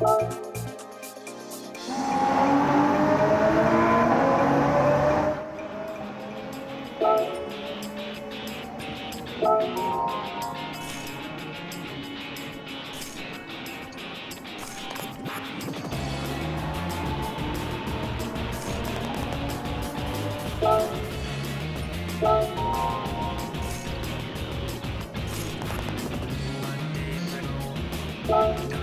Bye. Don't